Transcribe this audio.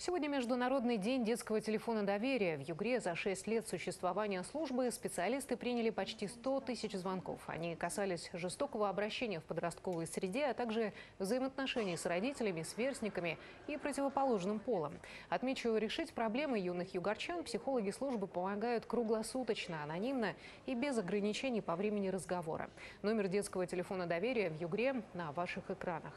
Сегодня Международный день детского телефона доверия. В Югре за 6 лет существования службы специалисты приняли почти 100 тысяч звонков. Они касались жестокого обращения в подростковой среде, а также взаимоотношений с родителями, сверстниками и противоположным полом. Отмечу, решить проблемы юных югорчан психологи службы помогают круглосуточно, анонимно и без ограничений по времени разговора. Номер детского телефона доверия в Югре на ваших экранах.